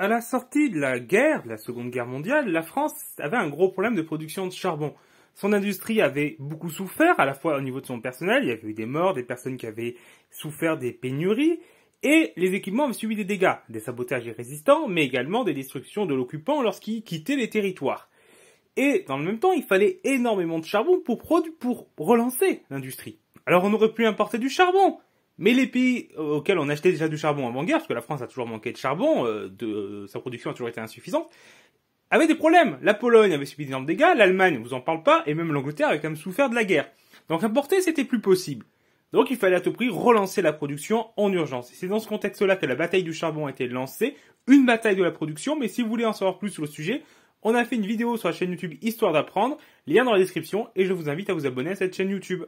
à la sortie de la guerre, de la Seconde Guerre mondiale, la France avait un gros problème de production de charbon. Son industrie avait beaucoup souffert, à la fois au niveau de son personnel, il y avait eu des morts, des personnes qui avaient souffert des pénuries, et les équipements avaient subi des dégâts, des sabotages irrésistants, mais également des destructions de l'occupant lorsqu'il quittait les territoires. Et dans le même temps, il fallait énormément de charbon pour, pour relancer l'industrie. Alors on aurait pu importer du charbon, mais les pays auxquels on achetait déjà du charbon avant-guerre, parce que la France a toujours manqué de charbon, euh, de, sa production a toujours été insuffisante, avaient des problèmes. La Pologne avait subi d'énormes dégâts, l'Allemagne, on vous en parle pas, et même l'Angleterre avait quand même souffert de la guerre. Donc importer, c'était plus possible. Donc il fallait à tout prix relancer la production en urgence. Et c'est dans ce contexte-là que la bataille du charbon a été lancée, une bataille de la production, mais si vous voulez en savoir plus sur le sujet, on a fait une vidéo sur la chaîne YouTube Histoire d'apprendre, lien dans la description, et je vous invite à vous abonner à cette chaîne YouTube.